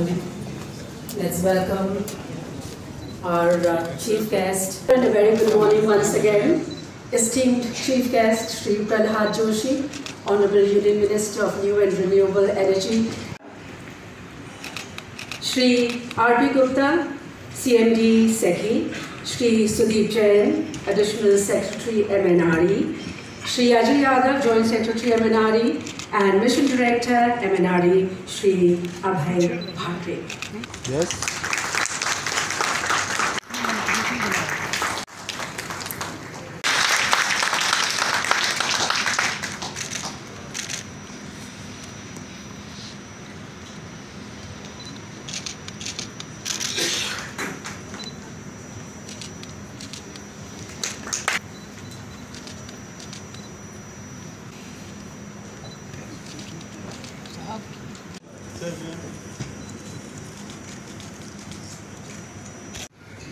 Let's welcome our uh, chief guest. And a very good morning once again. Esteemed chief guest, Sri Prahlad Joshi, Honorable Union Minister of New and Renewable Energy. Sri R.P. Gupta, CMD SECI, Sri Sudeep Jain, Additional Secretary MNRE, Sri Ajay Yadav, Joint Secretary MNRE, and Mission Director MNRE, Sri Abhay Bakre. Yes.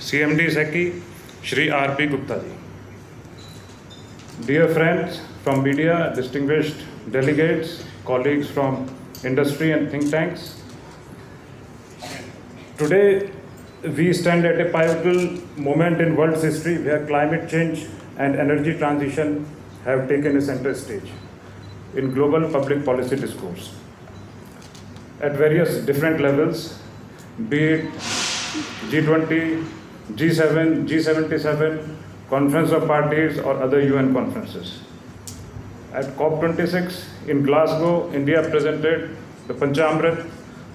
CMD SECI, Shri R.P. Gupta. Dear friends from media, distinguished delegates, colleagues from industry and think tanks, today we stand at a pivotal moment in world's history where climate change and energy transition have taken a center stage in global public policy discourse at various different levels, be it G20, G7, G77, Conference of Parties, or other UN conferences. At COP26 in Glasgow, India presented the Panchamrit,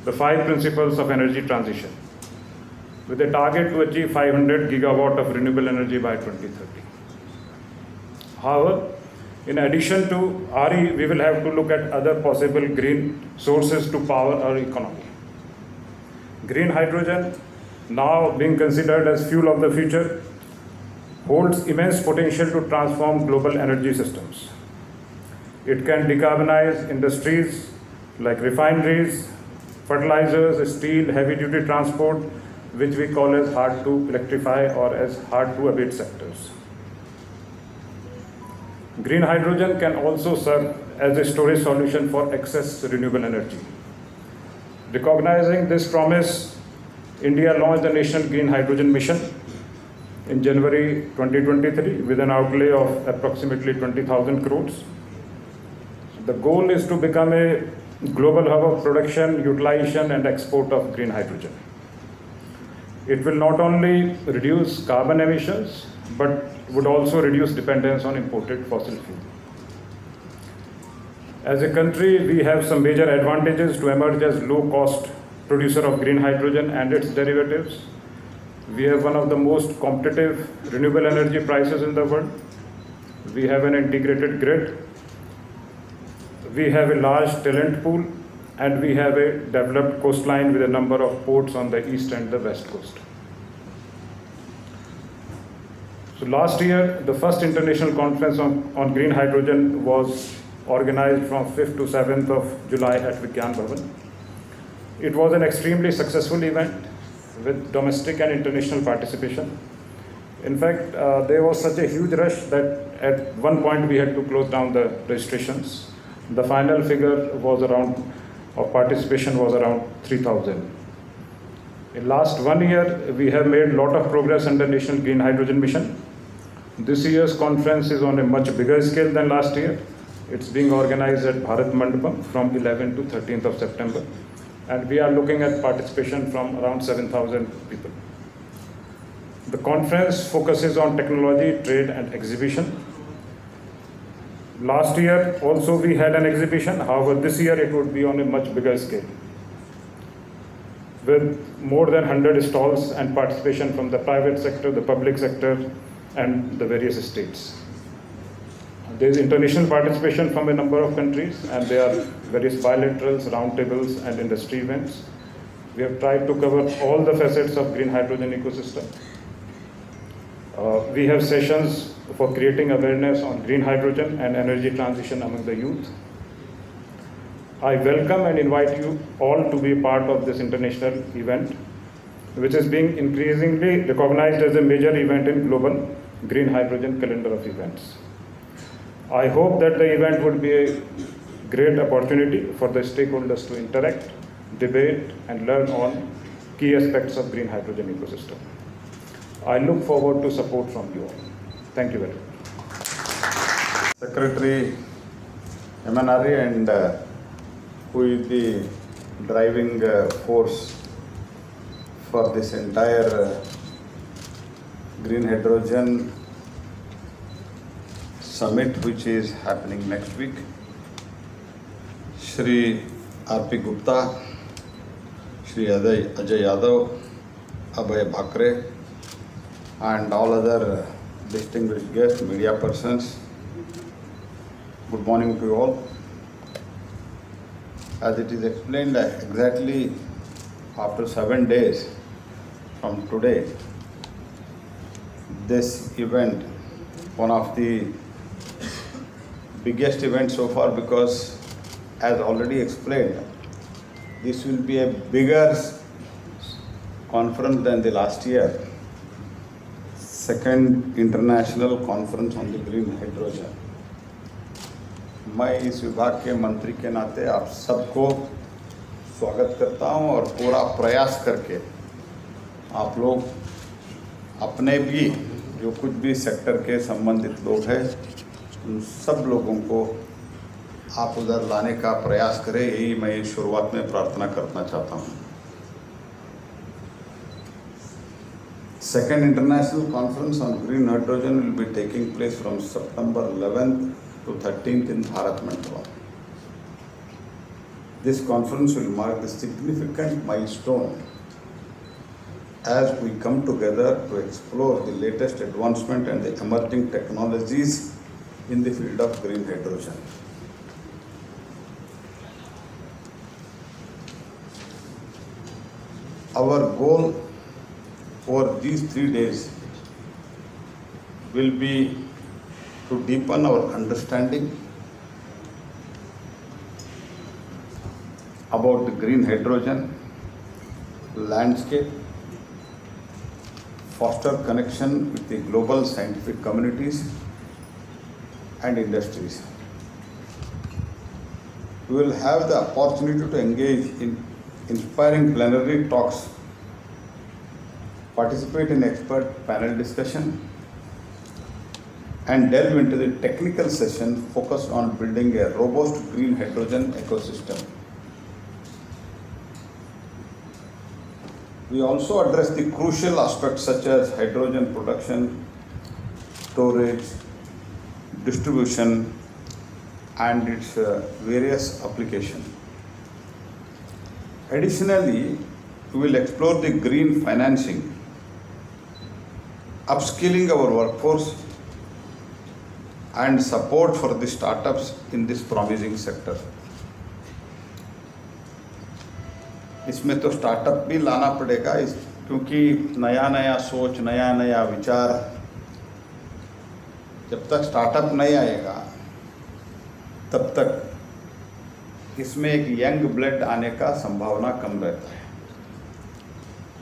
the five principles of energy transition, with a target to achieve 500 gigawatt of renewable energy by 2030. However, in addition to RE, we will have to look at other possible green sources to power our economy. Green hydrogen, now being considered as fuel of the future, holds immense potential to transform global energy systems. It can decarbonize industries like refineries, fertilizers, steel, heavy duty transport, which we call as hard to electrify or as hard to abate sectors. Green hydrogen can also serve as a storage solution for excess renewable energy. Recognizing this promise, India launched the National Green Hydrogen Mission in January 2023 with an outlay of approximately 20,000 crores. The goal is to become a global hub of production, utilization, and export of green hydrogen. It will not only reduce carbon emissions, but would also reduce dependence on imported fossil fuel. As a country, we have some major advantages to emerge as low-cost producer of green hydrogen and its derivatives. We have one of the most competitive renewable energy prices in the world. We have an integrated grid. We have a large talent pool and we have a developed coastline with a number of ports on the east and the west coast. So last year, the first international conference on, on green hydrogen was organized from 5th to 7th of July at Vigyan Bhavan. It was an extremely successful event with domestic and international participation. In fact, uh, there was such a huge rush that at one point we had to close down the registrations. The final figure was around, of participation was around 3,000. In last one year, we have made a lot of progress under National Green Hydrogen Mission. This year's conference is on a much bigger scale than last year. It's being organized at Bharat Mandapam from 11 to 13th of September. And we are looking at participation from around 7,000 people. The conference focuses on technology, trade, and exhibition. Last year also we had an exhibition, however, this year it would be on a much bigger scale with more than 100 stalls and participation from the private sector, the public sector, and the various states. There is international participation from a number of countries, and there are various bilaterals, roundtables, and industry events. We have tried to cover all the facets of green hydrogen ecosystem. Uh, we have sessions for creating awareness on green hydrogen and energy transition among the youth. I welcome and invite you all to be part of this international event, which is being increasingly recognized as a major event in global green hydrogen calendar of events. I hope that the event would be a great opportunity for the stakeholders to interact, debate, and learn on key aspects of green hydrogen ecosystem. I look forward to support from you all. Thank you very much. Secretary MNRE and uh, who is the driving uh, force for this entire uh, green hydrogen summit which is happening next week. Shri R.P. Gupta, Shri Ajay, Yadav, Abhay Bakre, and all other distinguished guests, media persons. Good morning to you all. As it is explained, exactly after seven days from today, this event, one of the biggest events so far because as already explained, this will be a bigger conference than the last year. Second international conference on the green hydrogen. मैं इस विभाग के मंत्री के नाते आप सबको स्वागत करता हूँ और पूरा प्रयास करके आप लोग अपने भी जो कुछ भी सेक्टर के संबंधित लोग हैं सब लोगों को आप उधर लाने का प्रयास करें, यही मैं शुरुआत में प्रार्थना करना चाहता हूँ। Second international conference on green hydrogen will be taking place from September eleventh to thirteenth in Bharat में this conference will mark the significant milestone as we come together to explore the latest advancement and the emerging technologies in the field of green hydrogen. Our goal for these three days will be to deepen our understanding about the green hydrogen landscape, foster connection with the global scientific communities and industries. We will have the opportunity to engage in inspiring plenary talks, participate in expert panel discussion, and delve into the technical session focused on building a robust green hydrogen ecosystem. We also address the crucial aspects such as hydrogen production, storage, distribution, and its uh, various application. Additionally, we will explore the green financing, upskilling our workforce, and support for the startups in this promising sector. इसमें तो startup भी लाना पड़ेगा इस क्योंकि नया नया सोच नया नया विचार जब तक स्टार्टअप नहीं आएगा, तब तक इसमें एक यंग ब्लड आने का संभावना कम रहता है।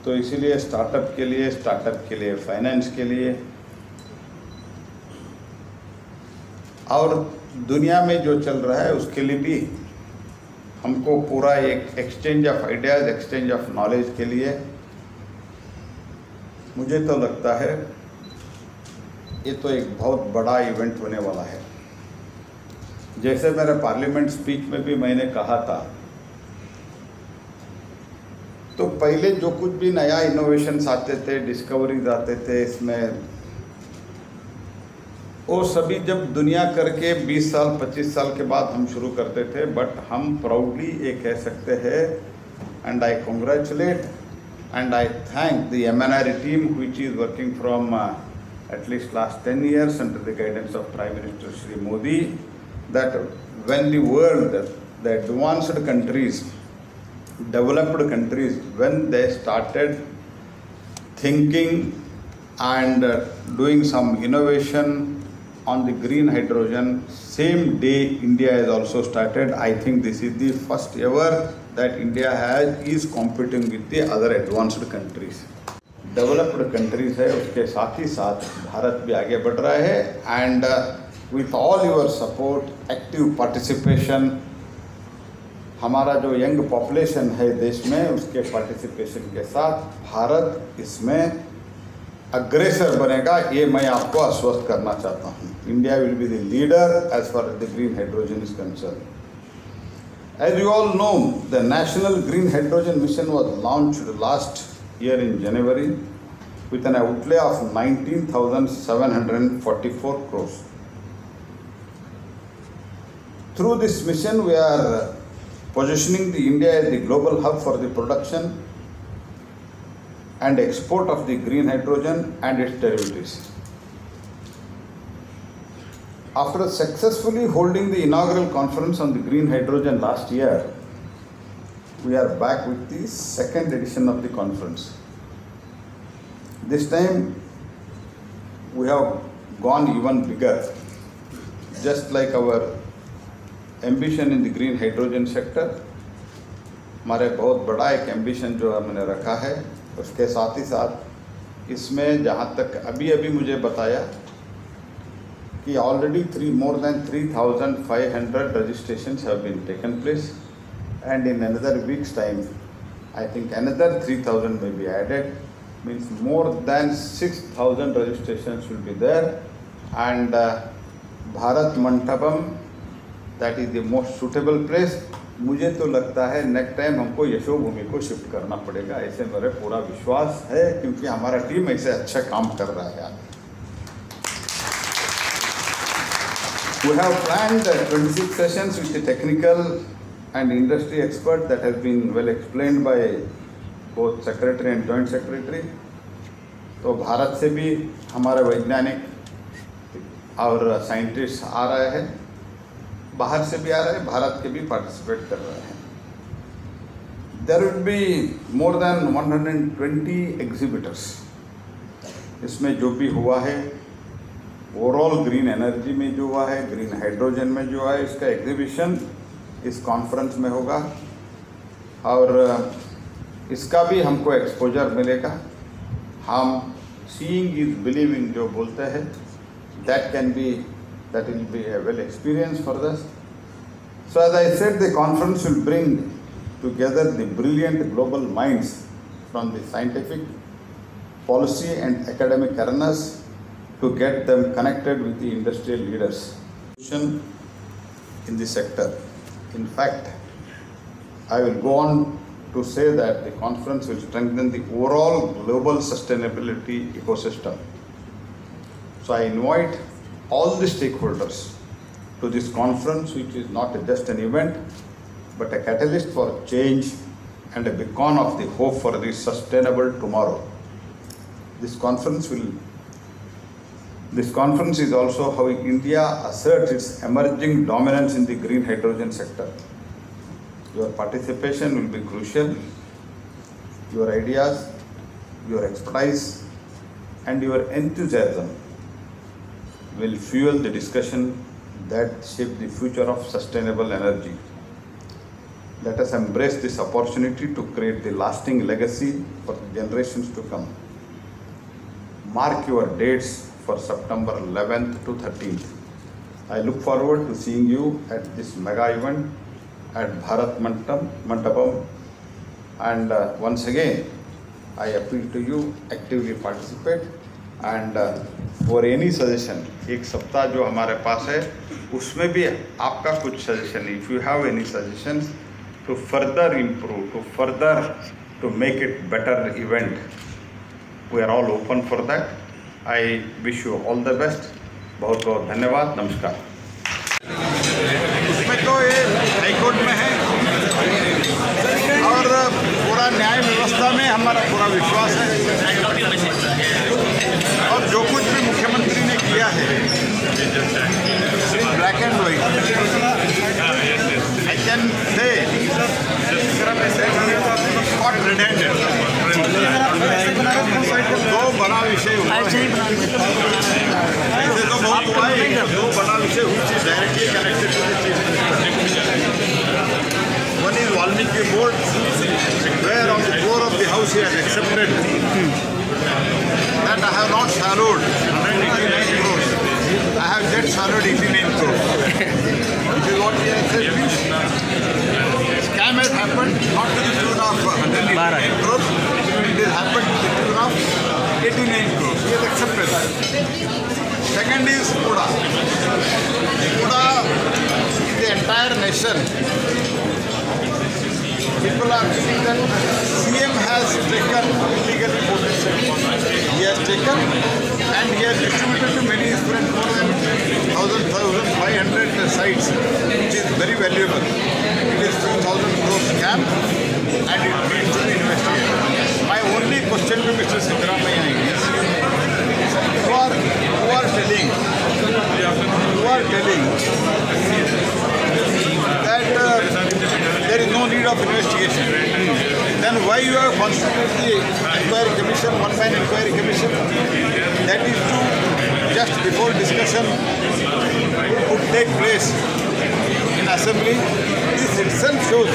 तो इसीलिए स्टार्टअप के लिए स्टार्टअप के लिए फाइनेंस के लिए और दुनिया में जो चल रहा है, उसके लिए भी हमको पूरा एक exchange of ideas exchange of knowledge के लिए मुझे तो लगता है ये तो एक बहुत बड़ा इवेंट होने वाला है। जैसे मेरे पार्लियामेंट स्पीच में भी मैंने कहा था तो पहले जो कुछ भी नया इनोवेशंस आते थे डिस्कवरीज आते थे इसमें, वो सभी जब दुनिया करके 20 साल 25 साल के बाद हम शुरू करते थे बट हम प्राउडली ये कह सकते हैं and I congratulate and I thank the M N R team which is working from at least last 10 years under the guidance of Prime Minister Shri Modi that when the world, the advanced countries, developed countries, when they started thinking and uh, doing some innovation on the green hydrogen, same day India has also started. I think this is the first ever that India has is competing with the other advanced countries. Developed countries है उसके साथ ही साथ भारत भी आगे बढ़ रहा है and with all your support active participation हमारा जो यंग पॉपुलेशन है देश में उसके पार्टिसिपेशन के साथ भारत इसमें अग्रेसर बनेगा ये मैं आपको आश्वस्त करना चाहता हूँ। India will be the leader as far the green hydrogen is concern As you all know, the National Green Hydrogen Mission was launched last year in January with an outlay of 19,744 crores. Through this mission, we are positioning the India as the global hub for the production and export of the green hydrogen and its derivatives. After successfully holding the inaugural conference on the green hydrogen last year, we are back with the second edition of the conference. This time, we have gone even bigger. Just like our ambition in the green hydrogen sector, हमारे बहुत बड़ा एक ambition जो हमने रखा है उसके साथ ही साथ इसमें जहाँ तक अभी अभी मुझे बताया कि already three more than 3,500 registrations have been taken place, and in another week's time, I think another 3,000 may be added. Means more than 6,000 registrations will be there, and uh, Bharat Mantapam, that is the most suitable place. मुझे तो लगता है next time हमको यशोभूमि को shift करना पड़ेगा ऐसे मेरे पूरा विश्वास है क्योंकि हमारा टीम ऐसे अच्छा काम कर रहा है We have planned uh, 26 sessions with the technical and industry expert that has been well explained by both secretary and joint secretary. तो भारत से भी हमारे वैज्ञानिक और साइंटिस्ट आ रहे हैं, बाहर से भी आ रहे हैं, भारत के भी पार्टिसिपेट कर रहे हैं there will be more than 120 exhibitors इसमें जो भी हुआ है ओवरऑल ग्रीन एनर्जी में जो हुआ है ग्रीन हाइड्रोजन में जो हुआ है, इसका एग्जीबिशन इस कॉन्फ्रेंस में होगा। और इसका भी हमको एक्सपोजर मिलेगा। हम सीइंग इज़ बिलीविंग जो बोलते हैं that can be that will be a well experience for this so as I set the conference will bring together the brilliant global minds from the scientific policy and academic earners to get them connected with the industrial leaders in the sector In fact, I will go on to say that the conference will strengthen the overall global sustainability ecosystem. So I invite all the stakeholders to this conference, which is not just an event, but a catalyst for change and a beacon of the hope for the sustainable tomorrow. This conference will this conference is also how India asserts its emerging dominance in the green hydrogen sector. Your participation will be crucial. Your ideas, your expertise, and your enthusiasm will fuel the discussion that shape the future of sustainable energy. Let us embrace this opportunity to create the lasting legacy for generations to come. Mark your dates for September 11th to 13th. I look forward to seeing you at this mega event at Bharat Mantapam. Mantapam. And uh, once again, I appeal to you actively participate and uh, for any suggestion एक सप्ताह जो हमारे पास है उसमें भी आपका कुछ suggestion if you have any suggestion to further improve to further to make it better event we are all open for that I wish you all the best बहुत बहुत धन्यवाद। नमस्कार। Is Valmiki board, where on the floor of the house he has accepted that I have not swallowed 189 crores. I have just swallowed 89 crores. This is what he has said, crime has happened not to the tune of 189 crores, it has happened to the tune of 89 crores. We have accepted that. Second is. Kuda in the entire nation, people are feeling that CM has taken illegally voted He has taken and he has distributed to many different more than 1,500 sites, which is very valuable. It is 2,000 crore scam and it needs to be investigated. My only question to Mr. Siddaramaiah is, who are, who are telling, who are telling that uh, there is no need of investigation. Then why you have constituted the inquiry commission, one fine inquiry commission? That is to just before discussion could take place in assembly. This itself shows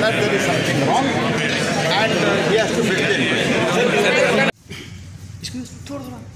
that there is something wrong and uh, he has to fix it. Excuse me.